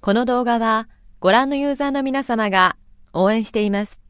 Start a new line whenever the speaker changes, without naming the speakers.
この動画はご覧のユーザーの皆様が応援しています。